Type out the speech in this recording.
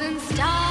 and stars.